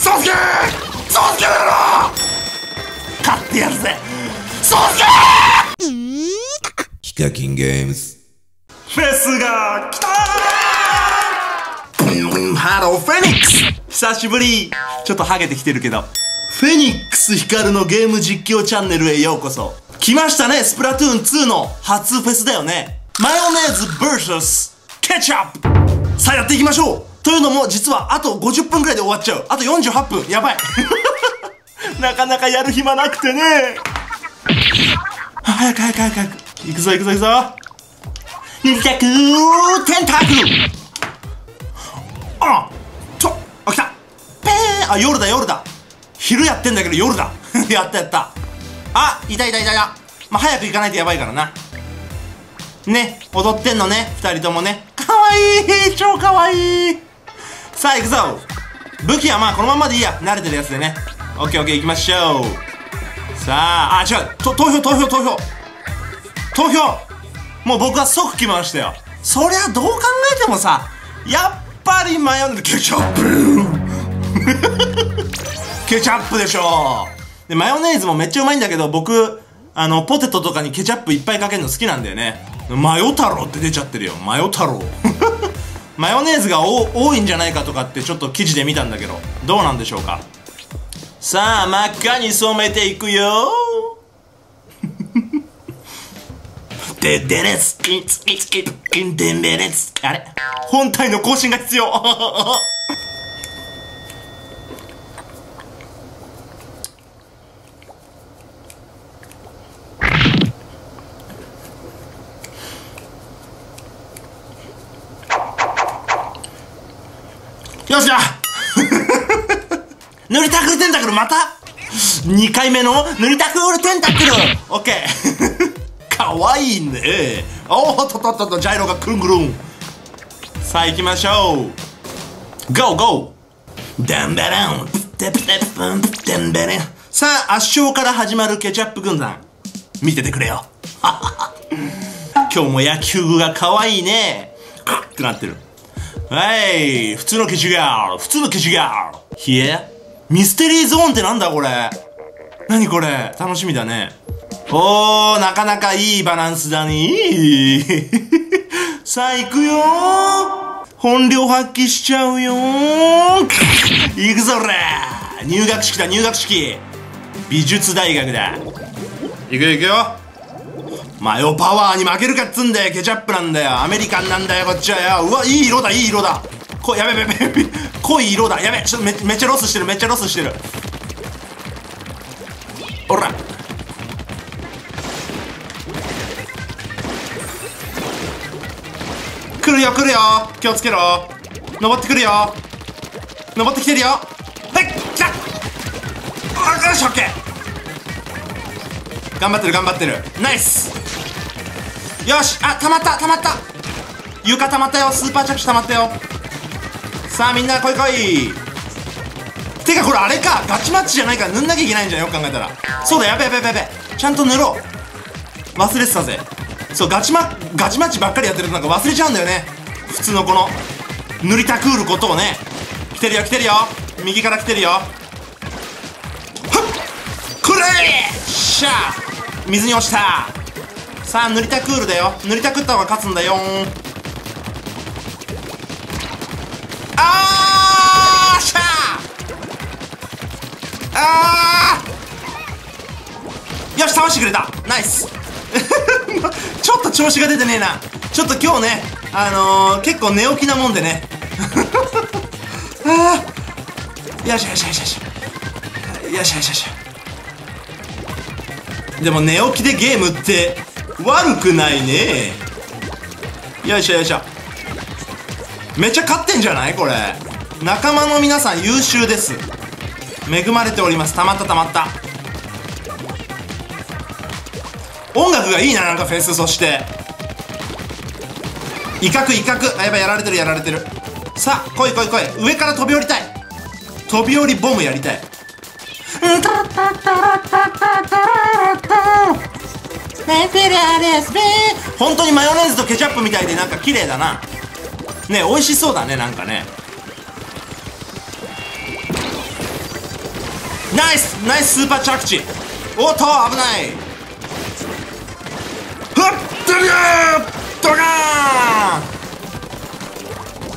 ソースケソースケだろ勝ってやるぜソースケヒカキンゲームズ。フェスが来たーハローフェニックス久しぶり。ちょっとハゲてきてるけど。フェニックスヒカルのゲーム実況チャンネルへようこそ。来ましたねスプラトゥーン2の初フェスだよね。マヨネーズ VS ケチャップ。さあやっていきましょうというのも実はあと50分くらいで終わっちゃう。あと48分。やばい。なかなかやる暇なくてね。早く早く早く早く。行くぞ行くぞ行くぞ。塗りたくー。テンタク。ルあちょあ来た。ペー。あ夜だ夜だ。昼やってんだけど夜だ。やったやった。あいたいたいたい。たまあ、早く行かないとやばいからな。ね踊ってんのね二人ともね。かわいい超かわいい。さあ行くぞ。武器はまあこのままでいいや。慣れてるやつでね。オッケーオッケー行きましょう。さああ違う。と投票投票投票。投票。もう僕は即決めましたよ。そりゃどう考えてもさやっぱりマヨネーズケチャップ。ケチャップでしょ。でマヨネーズもめっちゃうまいんだけど僕あのポテトとかにケチャップいっぱいかけるの好きなんだよね。マヨ太郎って出ちゃってるよ。マヨ太郎。マヨネーズが多いんじゃないかとかってちょっと記事で見たんだけどどうなんでしょうか？さあ真っ赤に染めていくよ。ででれついついついつでめれつ。あれ？本体の更新が必要 よっしゃ塗りたくるテンタクルまた ?2 回目の塗りたくるテンタクル。オッケー。かわいいね。おおととととジャイロがくるんくるん。さあ行きましょう。GO GO ダンバランプテプテプン。プテンベレン。さあ圧勝から始まるケチャップ軍団。見ててくれよ。今日も野球部がかわいいね。クッてなってる。はい。普通の消しガール普通の消しガールひえミステリーゾーンってなんだこれ？何これ？楽しみだね。おーなかなかいいバランスだね。さあ行くよ。本領発揮しちゃうよ。行くぞれ入学式だ入学式。美術大学だ。行くよ行くよ。マヨパワーに負けるかっつんだよケチャップなんだよ。アメリカンなんだよこっちはよ。うわいい色だいい色だこやべやべやべ濃い色だ。やべちょっとめめっちゃロスしてる。めっちゃロスしてる。ほら。来るよ来るよ。気をつけろ。登ってくるよ。登ってきてるよ。はい来た。よしオッケー。頑張ってる頑張ってる。ナイス。よしあ溜まった溜まった。床溜まったよ。スーパー着手溜まったよ。さあみんな来い来い。てかこれあれか。ガチマッチじゃないか。ら塗んなきゃいけないんじゃんよく考えたら。そうだやべやべやべやべ。ちゃんと塗ろう。忘れてたぜ。そうガチマガチマッチばっかりやってるとなんか忘れちゃうんだよね。普通のこの塗りたくることをね。来てるよ来てるよ。右から来てるよ。はっこれ!しゃ水に落ちた。さあ塗りたクールだよ。塗りたくった方が勝つんだよあーしゃー!あー!よし倒してくれた!ナイス。ちょっと調子が出てねえな。ちょっと今日ねあのー、結構寝起きなもんでね。ああよしよしよしよし。よしよしよし。でも寝起きでゲームって悪くないね。よいしょよいしょめっちゃ勝ってんじゃないこれ。仲間の皆さん優秀です。恵まれております。たまったたまった。音楽がいいななんかフェスそして。威嚇威嚇。あやばいやられてるやられてる。さあ来い来い来い。上から飛び降りたい。飛び降りボムやりたい。本当にマヨネーズとケチャップみたいでなんか綺麗だなね美味しそうだねなんかね。ナイスナイススーパー着地。おっと危ない。ふっとりゃードカ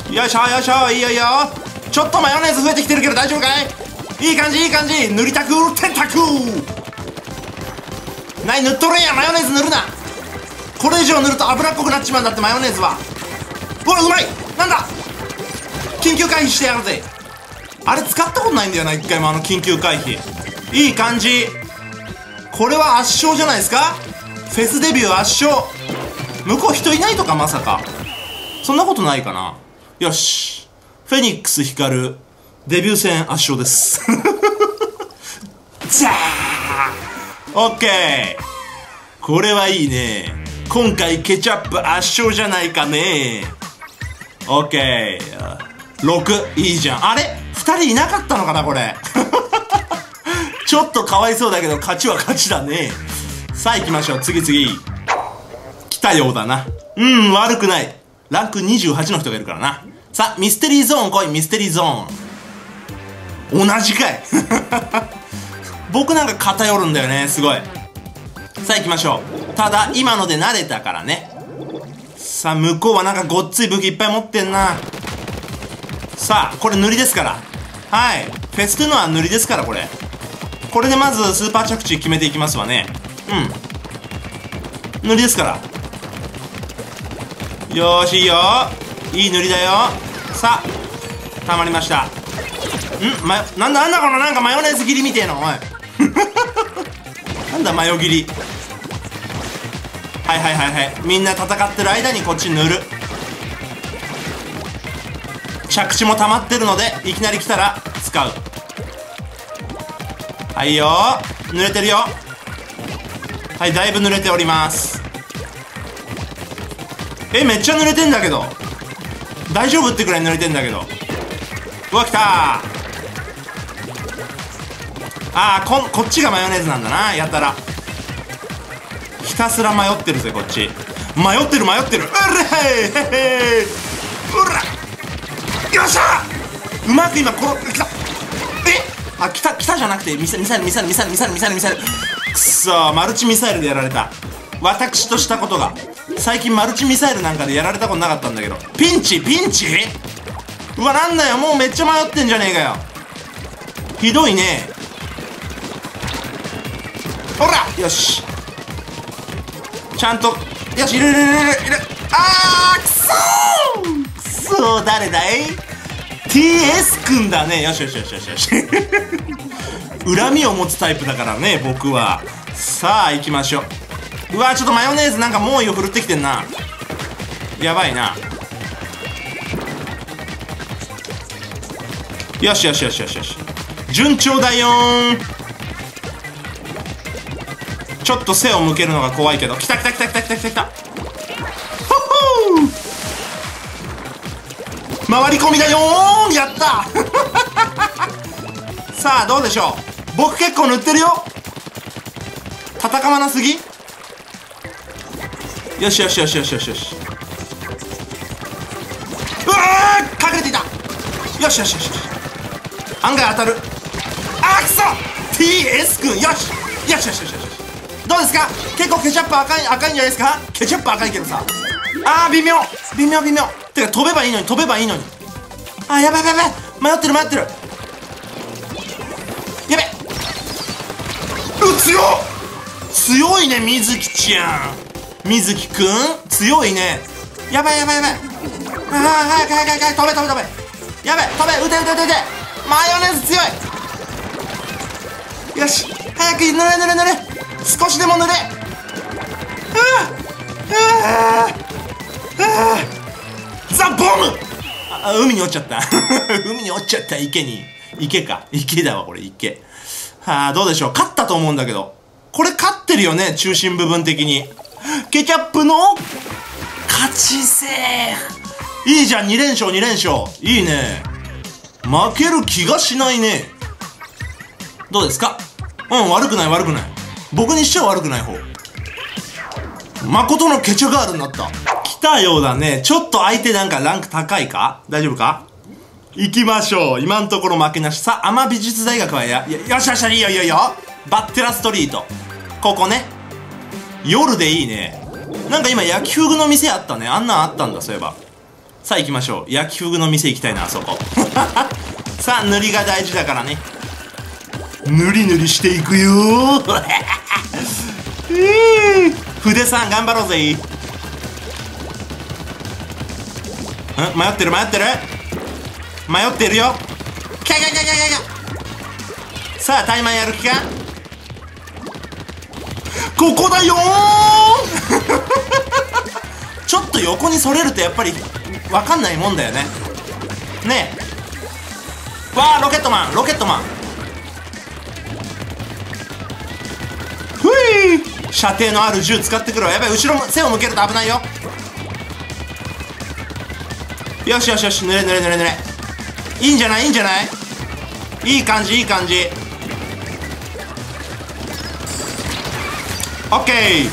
ーン。よいしょよいしょいいよいいよ。ちょっとマヨネーズ増えてきてるけど大丈夫かい？いい感じいい感じ。塗りたくテンタクない塗っとるや。マヨネーズ塗るな。これ以上塗ると油っぽくなっちまうんだってマヨネーズは。うわうまい。なんだ？緊急回避してやるぜ。あれ使ったことないんだよな一回もあの緊急回避いい感じ。これは圧勝じゃないですか？フェスデビュー圧勝。向こう人いないとかまさか。そんなことないかな。よし。フェニックス光る。デビュー戦圧勝です。じゃあオッケー。これはいいね。今回ケチャップ圧勝じゃないかね。オッケー6いいじゃん。あれ？2人いなかったのかなこれ？ちょっとかわいそうだけど勝ちは勝ちだね。さあ行きましょう。次々。来たようだな。うん悪くない。ランク28の人がいるからな。さあミステリーゾーン来いミステリーゾーン。同じかい。僕なんか偏るんだよねすごい。さあ行きましょう。ただ今ので慣れたからね。さあ向こうはなんかごっつい武器いっぱい持ってんな。さあこれ塗りですから。はい。フェスというのは塗りですからこれ。これでまずスーパー着地決めていきますわね。うん。塗りですから。よーしいいよ。いい塗りだよ。さあたまりました。んま、なんだなんだこのなんかマヨネーズ切りみてえのおい。なんだマヨ切り。はいはいはいはい。みんな戦ってる間にこっち塗る。着地も溜まってるのでいきなり来たら使う。はいよ。濡れてるよ。はいだいぶ濡れております。えめっちゃ濡れてんだけど。大丈夫ってくらい濡れてんだけど。うわ来た。ああここっちがマヨネーズなんだな。やたら。ひたすら迷ってるぜこっち。迷ってる迷ってる。うらへへへうら。よっしゃ！うまく今この来た。え？あ来た来たじゃなくてミサイルミサイルミサイルミサイルミサイルミサイルミサイル。くそマルチミサイルでやられた。私としたことが。最近マルチミサイルなんかでやられたことなかったんだけど。ピンチ？ピンチ？うわなんだよ。もうめっちゃ迷ってんじゃねえかよ。ひどいね。ほら！よし。ちゃんと。よし。入れる入れる入れる。あーくそー。くそー誰だい？TS 君だね。よしよしよしよしよし。恨みを持つタイプだからね僕は。さあ行きましょう。うわちょっとマヨネーズなんか猛威を振るってきてんな。やばいな。よしよしよしよしよし。順調だよーんちょっと背を向けるのが怖いけど。来た来た来た来た来た来た。来たほっほー。回り込みだよー。んやった。さあどうでしょう。僕結構塗ってるよ。戦わなすぎ。よしよしよしよしよしよし。うわ隠れていた。よしよしよし案外当たる。あーくそ。TS 君。よし。よしよしよしよし。どうですか？結構ケチャップ赤い赤いんじゃないですか？ケチャップ赤いけどさ。あー微妙。微妙微妙。てか飛べばいいのに飛べばいいのに。あーやばいやばい迷ってる迷ってる。やべ。う強っ！強いね水木ちゃん。水木くん？強いね。やばいやばいやばい。あー早く早く早く飛べ飛べ飛べ。やべ飛べ。撃て撃て撃て。撃てマヨネーズ強い。よし。早く塗れ塗れ塗れ。少しでも塗れ。ああザ・ボム！あ海に落ちちゃった。海に落ちちゃった池に。池か。池だわこれ池。はあどうでしょう。勝ったと思うんだけど。これ勝ってるよね中心部分的に。ケチャップの勝ちせいいじゃん2連勝2連勝。いいね。負ける気がしないね。どうですか？うん悪くない悪くない。僕にしては悪くない方。誠のケチャガールになった。来たようだね。ちょっと相手なんかランク高いか？大丈夫か？行きましょう。今のところ負けなし。さあ天美術大学はややよしよしいいよいいよいいよ。バッテラストリート。ここね。夜でいいね。なんか今焼きフグの店あったね。あんなんあったんだそういえば。さあ行きましょう。焼きフグの店行きたいなあそこ。さあ塗りが大事だからね。塗り塗りしていくよ。ー 筆さん頑張ろうぜ。ん迷ってる迷ってる。迷ってるよ。キャキャキャキャキャさあタイマンやる気か？ここだよ ちょっと横にそれるとやっぱり分かんないもんだよね。ねえ。わあロケットマンロケットマン射程のある銃使ってくるわ。やばい後ろも背を向けると危ないよ。よしよしよし濡れ濡れ濡れ濡れ。いいんじゃない？いいんじゃない？いい感じいい感じ。オッケー。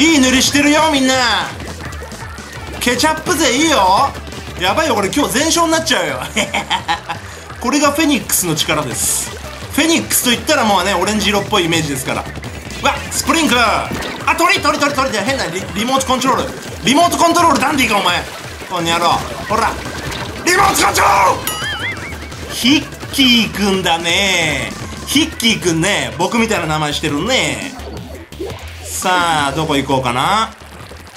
いい塗りしてるよみんな。ケチャップ勢いいよ。やばいよこれ。今日全勝になっちゃうよ。これがフェニックスの力です。フェニックスといったらもうねオレンジ色っぽいイメージですから。うわスプリンクラー。あ鳥鳥鳥鳥。で変なリリモートコントロール。リモートコントロールダンディーかお前。この野郎ほら。リモートコントロール！ヒッキーくんだね。ヒッキーくんね。僕みたいな名前してるね。さあどこ行こうかな。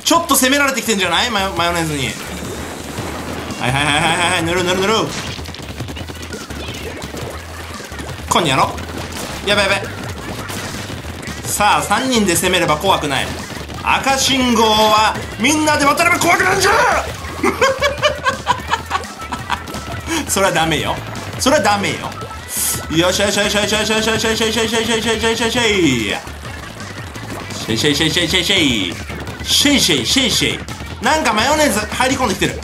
ちょっと攻められてきてんじゃない？マヨマヨネーズに。はいはいはいはいはい。ぬるぬるぬる。こんにゃろやばいやばい。さあ3人で攻めれば怖くない。赤信号はみんなで渡れば怖くなんじゃ！それはダメよ。それはダメよ。よしよしよしよしよしよしよしよしよしよしよしよしよしよしよしシェイシェイシェイシェイシェイシェイシェイシェイシェイシェイなんかマヨネーズ入り込んできてる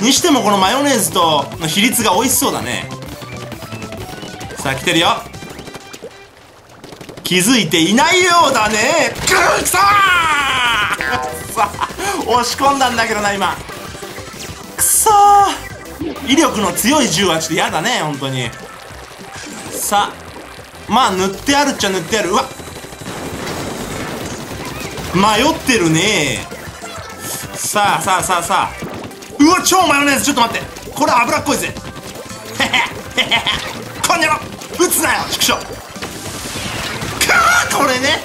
にしてもこのマヨネーズとの比率が美味しそうだねさあ来てるよ。気づいていないようだね。くっそー！さ 押し込んだんだけどな今。くそ威力の強い銃はちょっと嫌だね本当に。さあまあ塗ってあるっちゃ塗ってある。うわ迷ってるね。さあさあさあさあ。うわ超マヨネーズ。ちょっと待って。これ脂っこいぜ。へへへへへ。こんにゃろ。撃つなよ畜生かーこれね。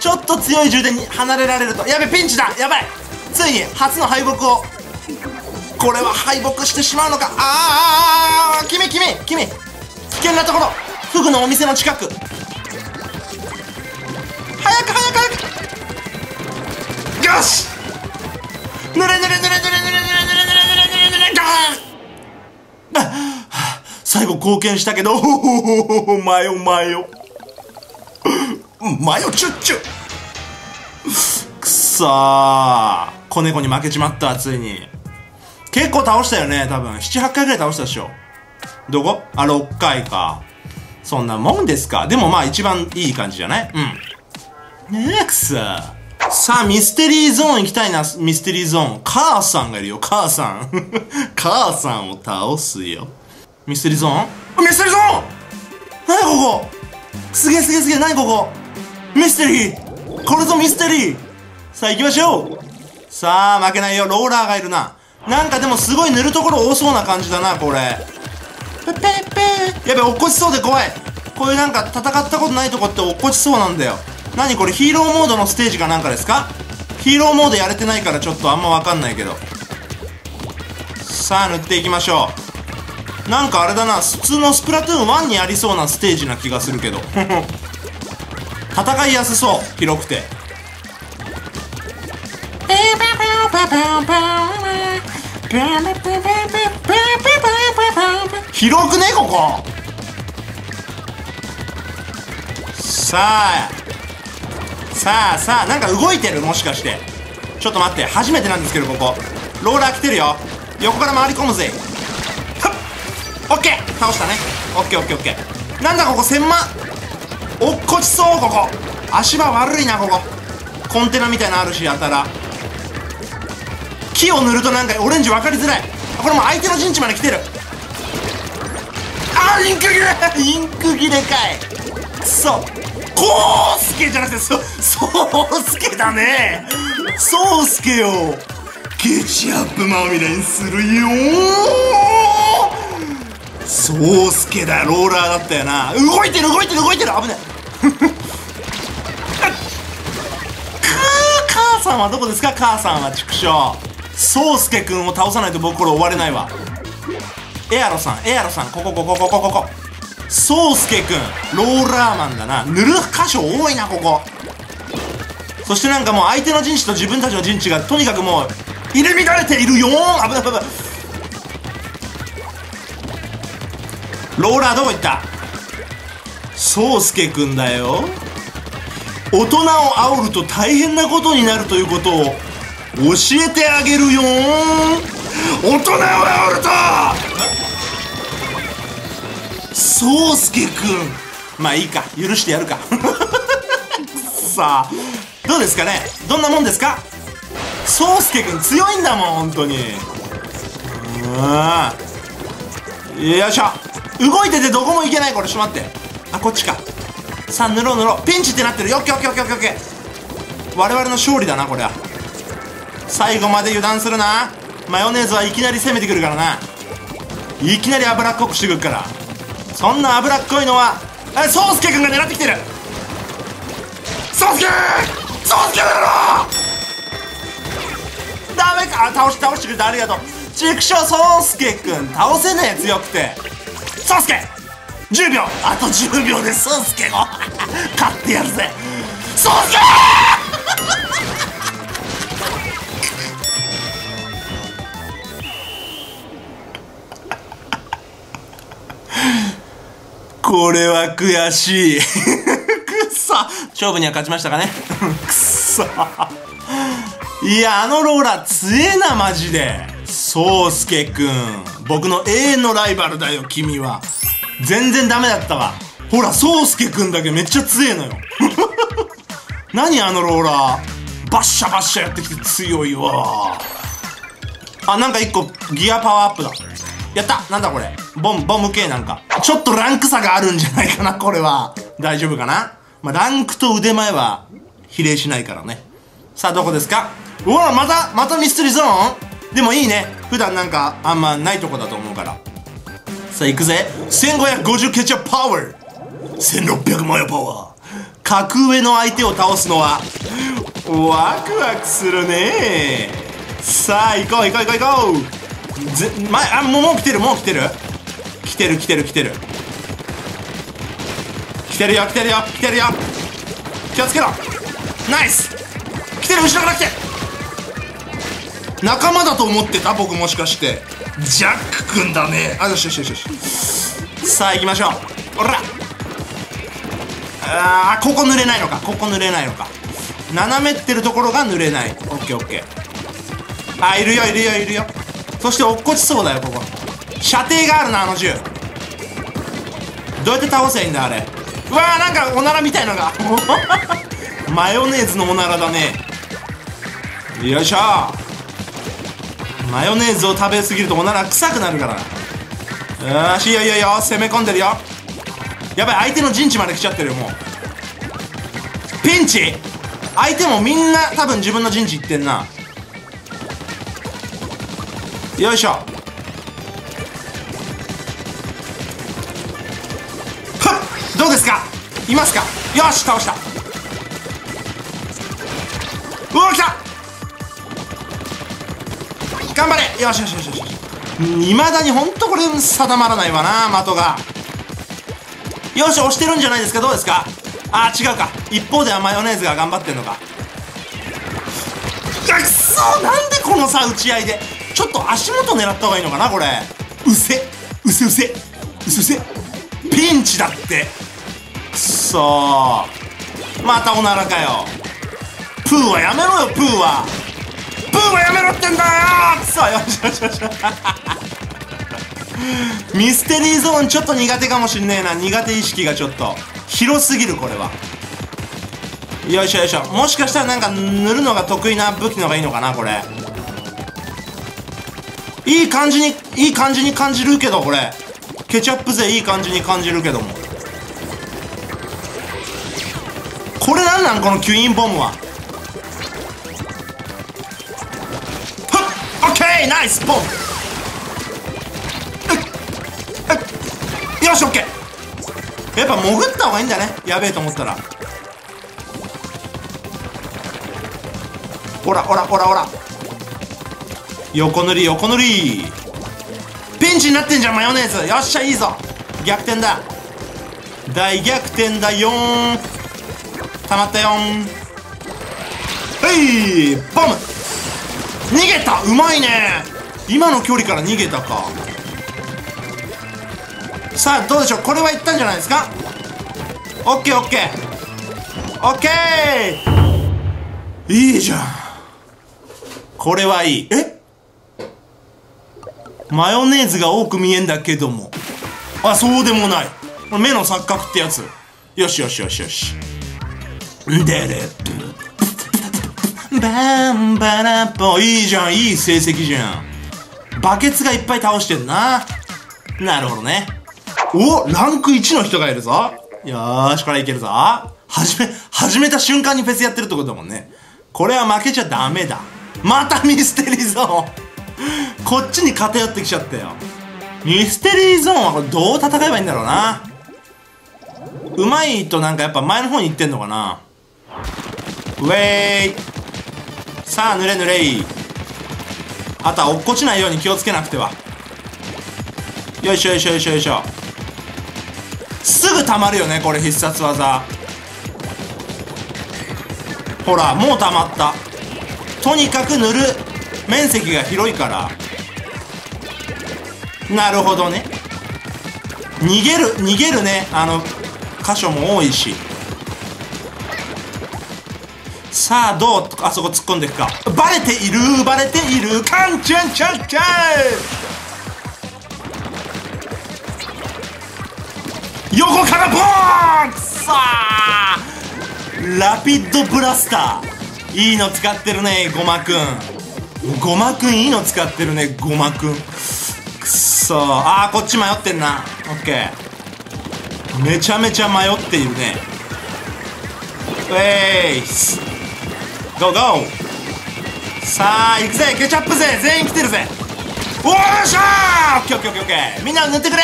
ちょっと強い充電に離れられると。やべピンチだ。やばい。ついに初の敗北を。これは敗北してしまうのか。あーあ君君君。危険なところ。フグのお店の近く。最後貢献したけど。マヨマヨマヨチュッチュ。くそー。子猫に負けちまったついに。結構倒したよね多分。78回ぐらい倒したでしょ。どこ？あ6回か。そんなもんですか。でもまあ一番いい感じじゃない？うん。ねえくそさあミステリーゾーン行きたいな。ミステリーゾーン。母さんがいるよ母さん。母さんを倒すよ。ミステリーゾーン？ミステリーゾーン！何ここ？すげえすげえすげえ。何ここ？ミステリー！これぞミステリー！さあ行きましょう。さあ負けないよ。ローラーがいるな。なんかでもすごい塗るところ多そうな感じだなこれ。ペペペやべ落っこちそうで怖い。こういうなんか戦ったことないとこって落っこちそうなんだよ。何これ？ヒーローモードのステージかなんかですか？ヒーローモードやれてないからちょっとあんま分かんないけど。さあ塗っていきましょう。なんかあれだな普通のスプラトゥーン1にありそうなステージな気がするけど。戦いやすそう広くて。広くねここ。さあ。さあさあなんか動いてるもしかして。ちょっと待って初めてなんですけどここ。ローラー来てるよ。横から回り込むぜ。オッケー倒したね。オッケーオッケーオッケーなんだここ千万。落っこちそうここ。足場悪いなここ。コンテナみたいなのあるしやたら。木を塗るとなんかオレンジ分かりづらい。これもう相手の陣地まで来てる。あインク切れ。インク切れかい。くそコウスケじゃなくてそそうすけだね。そうすけよケチアップまみれにするよそうすけだローラーだったよな。動いてる動いてる動いてる危ないくー母さんはどこですか？母さんは畜生。そうすけくんを倒さないと僕これ終われないわ。エアロさんエアロさんここここここここそうすけくんローラーマンだな。塗る箇所多いなここ。そしてなんかもう相手の陣地と自分たちの陣地がとにかくもう入れ乱れているよー危ない危ない危ない。ローラーどこ行った？そうすけくんだよ。大人を煽ると大変なことになるということを教えてあげるよ。ー大人を煽ると！そうすけくんまあいいか。許してやるか。さあどうですかね？どんなもんですか？そうすけくん強いんだもん本当に。うん。よいしょ。動いててどこも行けない。これちょっと待って。あこっちか。さあ塗ろう塗ろ。うピンチってなってる。よっけオッケーオッケーオッケー我々の勝利だなこれは最後まで油断するな。マヨネーズはいきなり攻めてくるからな。いきなり脂っこくしてくるから。そんな脂っこいのはえ宗介君が狙ってきてる。宗介!宗介だろ!ダメか。あ倒し倒してくれてありがとう。畜生宗介君倒せねえ。強くて。宗介10秒。あと10秒で宗介を勝ってやるぜ。宗介 これは悔しい。くっそ勝負には勝ちましたかね？くっそいやあのローラー強えなマジで。そうすけくん僕の永遠のライバルだよ君は。全然ダメだったわ。ほらそうすけくんだけめっちゃ強えのよ。何あのローラー？バッシャバッシャやってきて強いわ。あなんか一個ギアパワーアップだ。やった！なんだこれ。ボンボム系なんか。ちょっとランク差があるんじゃないかなこれは。大丈夫かな？まあランクと腕前は比例しないからね。さあどこですか？うわまたまたミステリーゾーン。でもいいね。普段なんかあんまないとこだと思うから。さあ行くぜ。1550ケチャップパワー。1600マヨパワー。格上の相手を倒すのはワクワクするね。さあ行こう行こう行こう行こう。ぜ前あもうもう来てるもう来てる。来てる来てる来てる。来てるよ来てるよ来てるよ。気をつけろ。ナイス。来てる後ろから来て。仲間だと思ってた僕もしかして。ジャック君だね。あよしよしよしよし。さあ行きましょう。ほら。あーここ濡れないのか。ここ濡れないのか。斜めってるところが濡れない。オッケーオッケー。あいるよいるよいるよ。そして落っこちそうだよここ。射程があるなあの銃。どうやって倒せばいいんだあれ。うわーなんかおならみたいのが。マヨネーズのおならだね。よいしょマヨネーズを食べ過ぎるとおなら臭くなるから。よしいいよいいよいいよ攻め込んでるよ。やばい相手の陣地まで来ちゃってるよもう。ピンチ。相手もみんな多分自分の陣地行ってんな。よいしょ。はっどうですか？いますか？よし倒した。うわ来た。頑張れ。よしよしよしよし。いまだにほんとこれ定まらないわな的が。よし押してるんじゃないですか。どうですか？あー違うか。一方ではマヨネーズが頑張ってんのか。くっそなんでこのさ打ち合いで。ちょっと足元狙った方がいいのかなこれ。うせ。うせうせ。うせうせ。ピンチだって。くそ。ーまたおならかよ。プーはやめろよプーは。やめろってんだよくそよしよしよしミステリーゾーンちょっと苦手かもしんねえな。苦手意識がちょっと。広すぎるこれは。よいしょよいしょ。もしかしたらなんか塗るのが得意な武器の方がいいのかなこれ。いい感じにいい感じに感じるけどこれ。ケチャップ勢いい感じに感じるけども。これなんなんこのキュインボムは？ナイスボムよしオッケー。やっぱ潜った方がいいんだね。やべえと思ったら。ほらほらほらほら横塗り横塗り。ピンチになってんじゃんマヨネーズ。よっしゃいいぞ。逆転だ。大逆転だよーん。たまったよーん。はいボム。逃げたうまいね。今の距離から逃げたか。さあどうでしょう。これはいったんじゃないですか？オッケーオッケー。オッケー。いいじゃん。これはいい。え？マヨネーズが多く見えんだけども。あそうでもない。目の錯覚ってやつ。よしよしよしよし。んでれバンバラポいいじゃん。いい成績じゃん。バケツがいっぱい倒してんな。なるほどね。おランク1の人がいるぞ。よーしこれいけるぞ。始め始めた瞬間にフェスやってるってことだもんね。これは負けちゃダメだ。またミステリーゾーン。こっちに偏ってきちゃったよ。ミステリーゾーンはこれどう戦えばいいんだろうな。うまいとなんかやっぱ前の方に行ってんのかな。ウェイ。さあ濡れ濡れいあとは落っこちないように気をつけなくては。よいしょよいしょよいしょよいしょ。すぐ溜まるよねこれ必殺技。ほらもう溜まった。とにかく塗る。面積が広いから。なるほどね。逃げる逃げるね。あの箇所も多いし。さあどう？あそこ突っ込んでいくか。バレているバレている。カンチャンチャンチャン横からボーンさあラピッドブラスター。いいの使ってるねごまくん。ごまくんいいの使ってるねごまくん。くそあーこっち迷ってんな。オッケー。めちゃめちゃ迷っているね。ウェイスゴーゴーさあ行くぜケチャップ勢全員来てるぜ。おーしゃーオッケーオッケーオッケーオッケー。みんな塗ってくれ。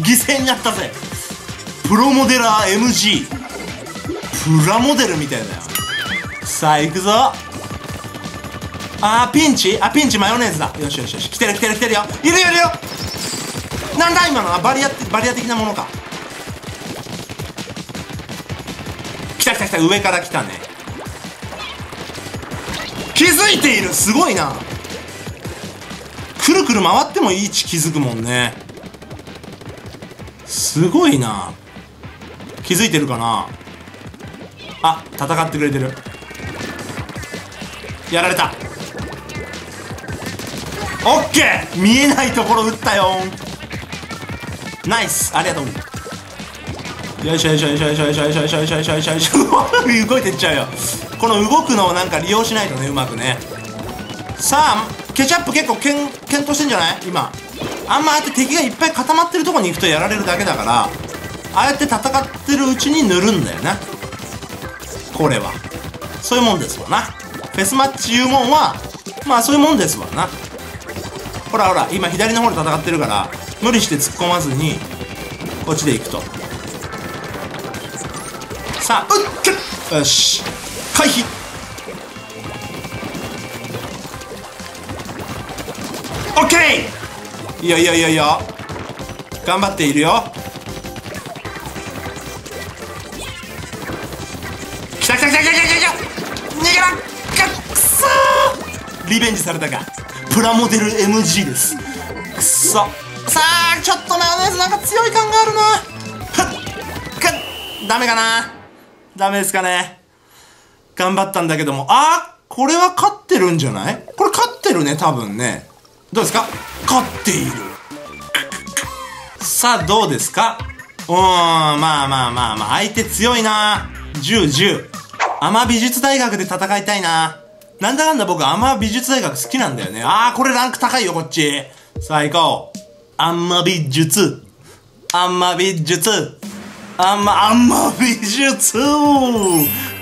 犠牲になったぜ。プロモデラー MG プラモデルみたいだよ。さあ行くぞ。あーピンチ？あピンチマヨネーズだ。よしよしよし。来てる来てる来てるよ。いるよいるよ。なんだ今のあバリアバリア的なものか。来た来た来た。上から来たね。気づいている。すごいな。くるくる回ってもいい位置気づくもんね。すごいな。気づいてるかな。あ戦ってくれてる。やられた。オッケー。見えないところ撃ったよ。ナイス。ありがとう。よいしょよいしょよいしょよいしょよいしょよいしょよいしょよいしょよいしょ。よいしょよいしょ動いてっちゃうよ。この動くのをなんか利用しないとねうまくね。さあケチャップ結構けん検討してんじゃない？今。あんまああやって敵がいっぱい固まってるとこに行くとやられるだけだからああやって戦ってるうちに塗るんだよな。これは。そういうもんですわな。フェスマッチいうもんはまあそういうもんですわな。ほらほら今左の方で戦ってるから無理して突っ込まずにこっちで行くと。さあうっけっよし。回避。オッケーいいよいいよいいよいいよ頑張っているよ。来た来た来た来た来た来た。逃げらっそリベンジされたか。プラモデル MG です。くそ。さあちょっとマヨネーズなんか強い感があるな。ダメかな。ダメですかね。頑張ったんだけどもあーこれは勝ってるんじゃない？これ勝ってるね多分ねどうですか？勝っているさあどうですか？うーんまあまあまあまあ相手強いな1010アマ美術大学で戦いたいななんだかんだ僕、アマ美術大学好きなんだよね。あー、これランク高いよ、こっち。さあ、行こう。アマ美術。アマ美術。アンマ、アンマ美術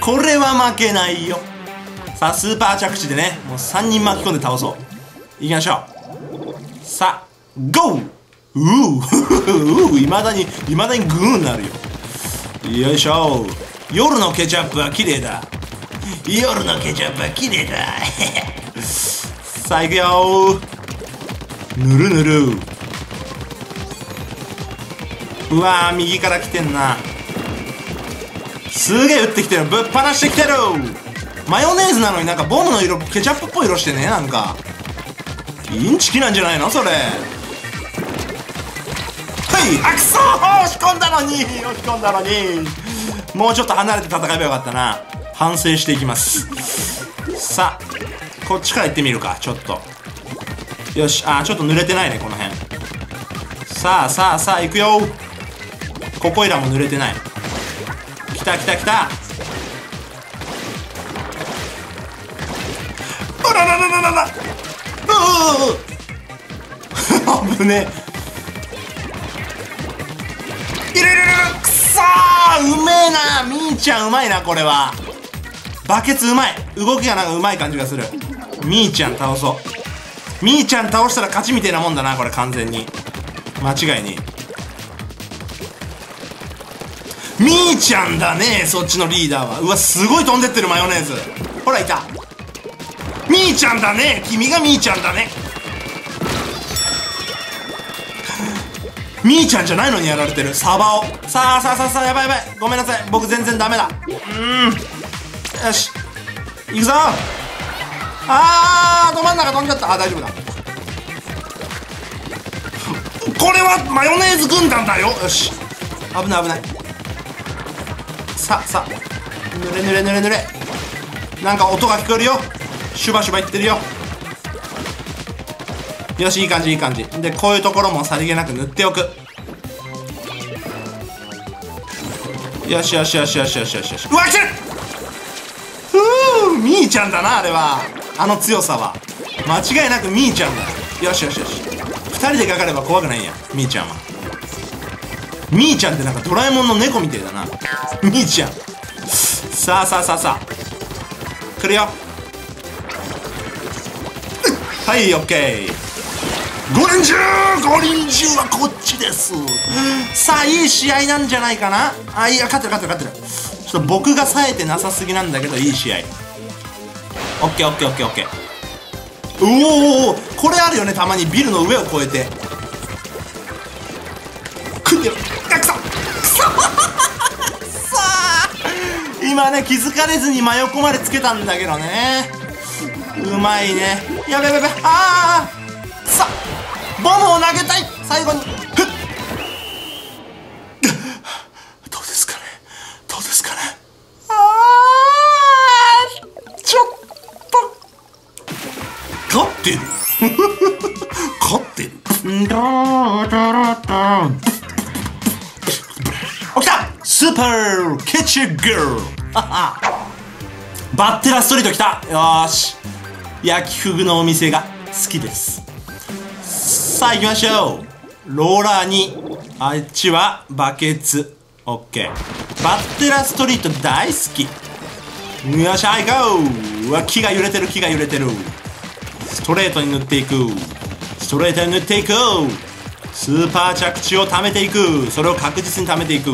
これは負けないよ。さあ、スーパー着地でね、もう3人巻き込んで倒そう。行きましょう。さあ、ゴーう う、いまだに、いまだにグーになるよ。よいしょ。夜のケチャップは綺麗だ。夜のケチャップは綺麗だ。さあ、行くよぬるぬる。うわー、右から来てんな。すげえ撃ってきてる。ぶっ放してきてるマヨネーズなのになんかボムの色、ケチャップっぽい色してね、なんか。インチキなんじゃないの？それ。はいあくそー押し込んだのに押し込んだのにもうちょっと離れて戦えばよかったな。反省していきます。さあ、こっちから行ってみるか、ちょっと。よし、あー、ちょっと濡れてないね、この辺。さあさあさあ、行くよここいらも濡れてない。来た来た来た。あらららららら。うう 危ねえ。いるいるいる。くそー。うめえな。みーちゃんうまいなこれは。バケツうまい。動きがなんかうまい感じがする。みーちゃん倒そう。みーちゃん倒したら勝ちみたいなもんだなこれ完全に。間違いねみーちゃんだねそっちのリーダーは。うわすごい飛んでってるマヨネーズ。ほらいた。みーちゃんだね。君がみーちゃんだね。みーちゃんじゃないのにやられてる。サバを。さあさあさあさあやばいやばい。ごめんなさい。僕全然ダメだ。うん。よし。行くぞ。あーど真ん中飛んじゃった。あ大丈夫だ。これはマヨネーズ軍団だよ。よし。危ない危ない。さあさ。あぬれぬれぬれぬれ。なんか音が聞こえるよ。シュバシュバ言ってるよ。よしいい感じいい感じ。でこういうところもさりげなく塗っておく。よしよしよしよしよしよし。よしうわ来てる。ふうみーちゃんだなあれは。あの強さは。間違いなくみーちゃんだ。よしよしよし。二人でかかれば怖くないんやみーちゃんは。みーちゃんってなんかドラえもんの猫みたいだな。みーちゃん。さあさあさあさあ。来るよ。はいオッケー五輪中五輪中はこっちです。さあいい試合なんじゃないかな？あいや勝ってる勝ってる勝ってる。ちょっと僕が冴えてなさすぎなんだけどいい試合。オッケーオッケーオッケーオッケーうおおおこれあるよねたまに。ビルの上を越えて。食って今ね気づかれずに真横までつけたんだけどね。うまいね。やべやべやべ。ああさあボムを投げたい。最後にふっ。どうですかね。どうですかね。あーちょっと。勝ってる。勝ってる。起きた。スーパーケチャー。ル バッテラストリート来た。よーし。焼きフグのお店が好きです。さあ行きましょう。ローラーにあっちはバケツ。オッケー。バッテラストリート大好き。よっしゃ行こう。うわ木が揺れてる木が揺れてる。ストレートに塗っていく。ストレートに塗っていくスーパー着地を貯めていく。それを確実に貯めていく。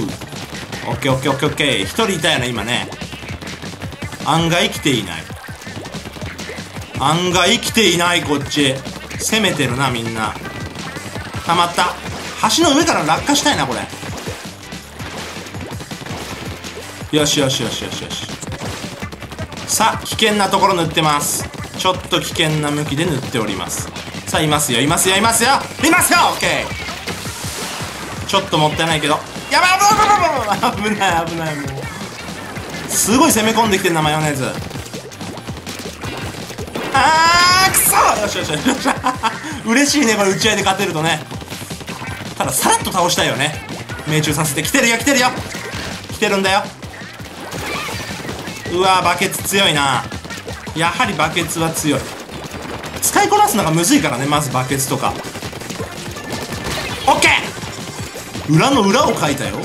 オッケーオッケーオッケーオッケー。一人いたよね今ね。案外来ていない。案外来ていないこっち。攻めてるなみんな。たまった。橋の上から落下したいなこれ。よしよしよしよしよし。さあ危険なところ塗ってます。ちょっと危険な向きで塗っております。さあいますよいますよいますよ。いますよオッケー。ちょっともったいないけど。やばい危ない危ない危ないもうすごい攻め込んできてんなマヨネーズ。あーくそ！よしよしよしよし。嬉しいねこれ打ち合いで勝てるとね。たださらっと倒したいよね。命中させて。来てるよ来てるよ。来てるんだよ。うわバケツ強いな。やはりバケツは強い。使いこなすのがむずいからねまずバケツとか。オッケー！裏の裏を書いたよ。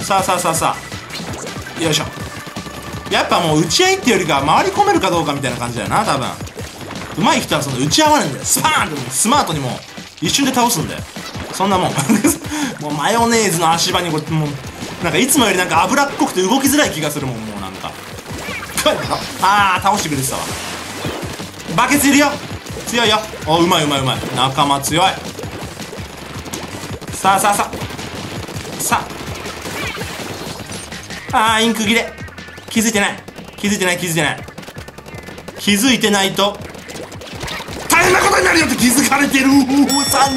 さあさあさあさあ。よいしょ。やっぱもう打ち合いっていうよりか回り込めるかどうかみたいな感じだよな多分。上手い人はその打ち合わないんだよスパーンってスマートにもう一瞬で倒すんだよそんなもん。もうマヨネーズの足場にこれもうなんかいつもよりなんか脂っこくて動きづらい気がするもんもうなんか。ああ倒してくれてたわ。バケツいるよ。強いよ。おうまいうまいうまい。仲間強い。さあさあさあ。さ。ああインク切れ。気づいてない。気づいてない気づいてない。気づいてないと大変なことになるよって気づかれてる。3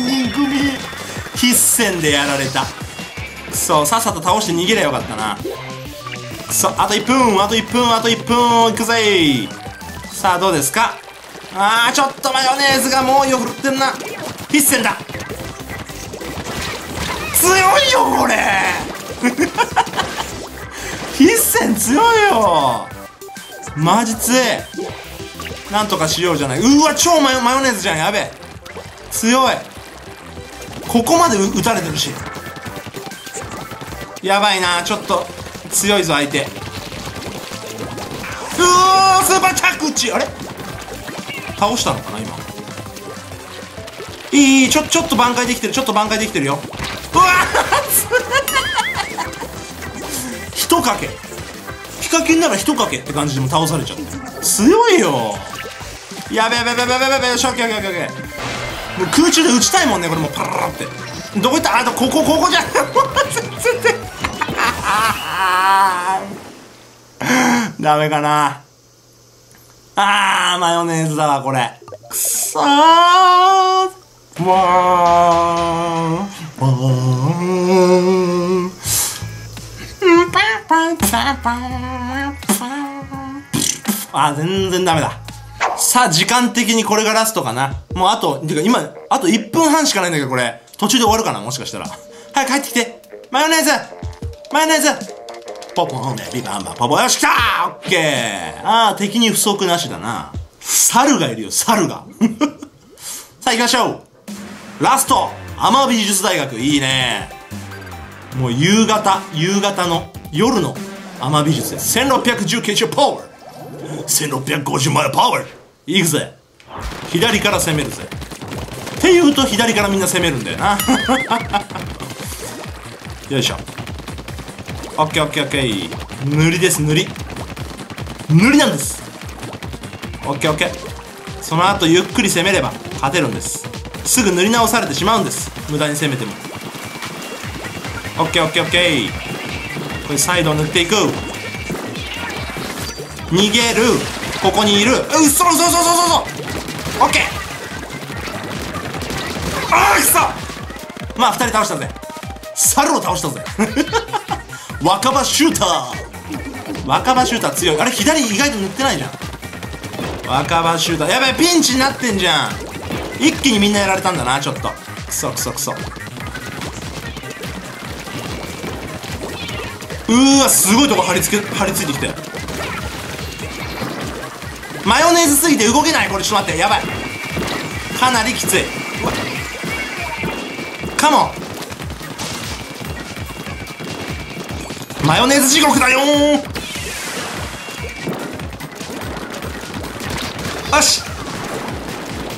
人組。必戦でやられた。くそ。さっさと倒して逃げりゃよかったな。くそ。あと1分。あと1分。あと1分。いくぜ。さあどうですか？あーちょっとマヨネーズが猛威を振ってんな。必戦だ。強いよこれ。必戦強いよ。マジ強えなんとかしようじゃない。うわ超マヨマヨネーズじゃんやべえ。強い。ここまで打たれてるし。やばいなちょっと強いぞ相手。うおースーパー着地。あれ？倒したのかな今。いいちょちょっと挽回できてるちょっと挽回できてるよ。うわー一かけ。ヒカキンなら一かけって感じでも倒されちゃった強いよ。やべやべやべやべやべやべよしオッケーオッケーオッケーもう空中で打ちたいもんねこれもうパララって。どこ行った？あとここここじゃん。全 然ダメかな。あーマヨネーズだわこれ。くそー。わーわー。あ全然ダメだ。さあ時間的にこれがラストかな。もうあとてか今あと1分半しかないんだけどこれ。途中で終わるかなもしかしたら。早く帰ってきて。マヨネーズ。マヨネーズ。ポポンビバンバポポよし来た!オッケー。ああ敵に不足なしだな。猿がいるよ猿が。さあ行きましょう。ラスト。天美術大学いいね。もう夕方夕方の夜の天美術です。1619兆パワー1650万パワーいくぜ。左から攻めるぜ。って言うと左からみんな攻めるんだよな。よいしょ。オッケーオッケーオッケー。塗りです塗り。塗りなんです。オッケーオッケー。その後ゆっくり攻めれば勝てるんです。すぐ塗り直されてしまうんです。無駄に攻めても。オッケーオッケーオッケー。これサイドを塗っていく。逃げる。ここにいる。うっそうそうそうそうそそオッケー。あーくそまあ2人倒したぜ。猿を倒したぜ。若葉シューター。若葉シューター強い。あれ左意外と塗ってないじゃん。若葉シューター。やばいピンチになってんじゃん。一気にみんなやられたんだなちょっと。クソクソクソ。うわすごいとこ張り付け張り付いてきて。マヨネーズすぎて動けないこれ。ちょっと待ってやばい。かなりきつい。うわカモン。マヨネーズ地獄だよよし。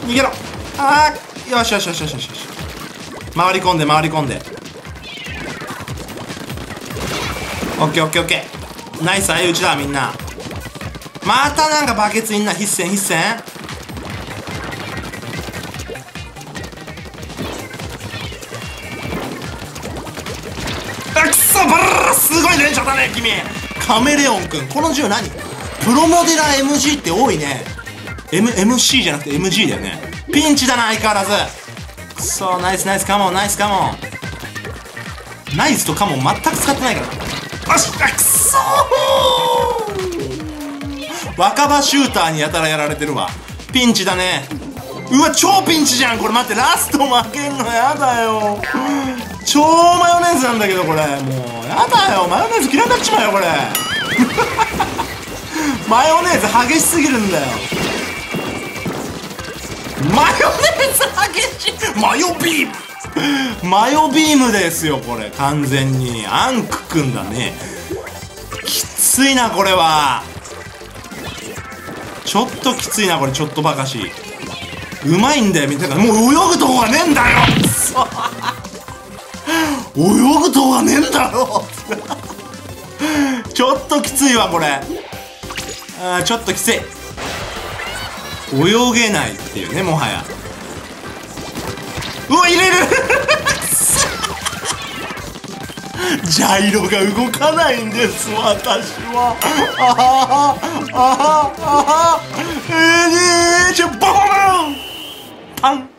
逃げろ。あーよしよしよしよしよし。回り込んで回り込んで。オッケーオッケーオッケー。ナイス相打ちだみんな。またなんかバケツいんな。必戦必戦。あくそバラすごい連射だね君カメレオンくんこの銃何プロモデラー MG って多いね、M、MC じゃなくて MG だよねピンチだな相変わらず。くそナイスナイスカモンナイスカモン。ナイスとカモン全く使ってないから。よしあくそ若葉シューターにやたらやられてるわ。ピンチだね。うわ超ピンチじゃんこれ。待ってラスト負けんのやだよ。超マヨネーズなんだけどこれ。もうやだよ。マヨネーズ嫌いになっちまうよこれ。マヨネーズ激しすぎるんだよ。マヨネーズ激しいマヨビーム。マヨビームですよこれ。完全に。アンクくんだね。きついなこれは。ちょっときついなこれ。ちょっとばかし。うまいんだよみたいなもう泳ぐとこがねえんだよ。泳ぐとこがねえんだよ。ちょっときついわこれ。あーちょっときつい。泳げないっていうねもはや。うわ入れる。ジャイロが動かないんです私は。あああああえー、ちょバババン。パン。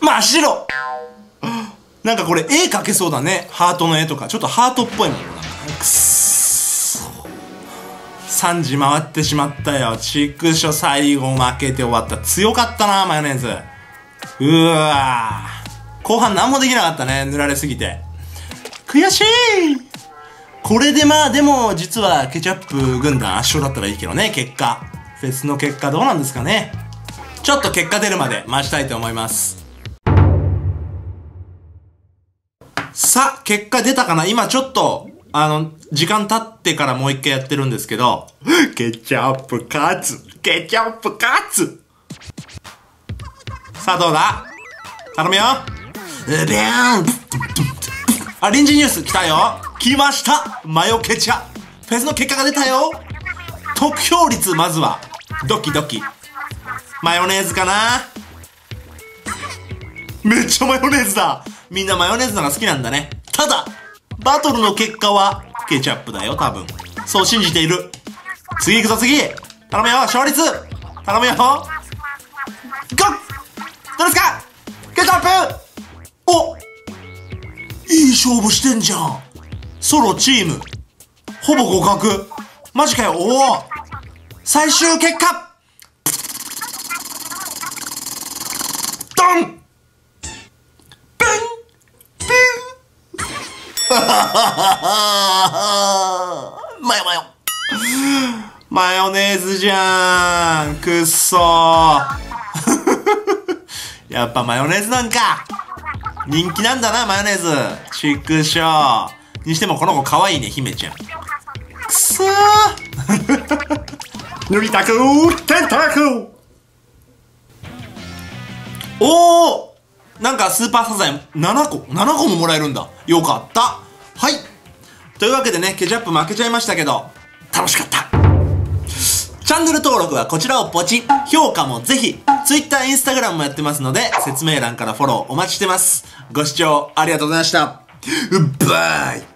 真っ白。なんかこれ絵描けそうだね。ハートの絵とか。ちょっとハートっぽいもんなくっ3時回ってしまったよ。畜生最後負けて終わった。強かったなマヨネーズ。うわー。後半何もできなかったね塗られすぎて。悔しい。これでまあでも実はケチャップ軍団圧勝だったらいいけどね結果。フェスの結果どうなんですかね。ちょっと結果出るまで待ちたいと思います。さあ、結果出たかな？今ちょっと、あの、時間経ってからもう一回やってるんですけど、ケチャップ勝つ。ケチャップ勝つ。さあどうだ？頼むよ。うびゃーんあ、臨時ニュース来たよ。来ました。マヨケチャ。フェスの結果が出たよ。得票率まずは、ドキドキ。マヨネーズかな？めっちゃマヨネーズだ。みんなマヨネーズのが好きなんだね。ただ、バトルの結果はケチャップだよ、多分。そう信じている。次行くぞ、次。頼むよ、勝率。頼むよ。ゴッどうですか？ケチャップ。お。いい勝負してんじゃん。ソロチーム。ほぼ互角。マジかよおお。最終結果。マヨマヨ。マヨネーズじゃんくっそ やっぱマヨネーズなんか。人気なんだなマヨネーズ。ちくしょうにしてもこの子可愛いね姫ちゃん。くそー。塗りたくテンタクおおなんかスーパーサザエ7個 ?7 個ももらえるんだ。よかった。はい。というわけでね、ケチャップ負けちゃいましたけど、楽しかった。チャンネル登録はこちらをポチ。評価もぜひ。Twitter、Instagram もやってますので、説明欄からフォローお待ちしてます。ご視聴ありがとうございました。バイ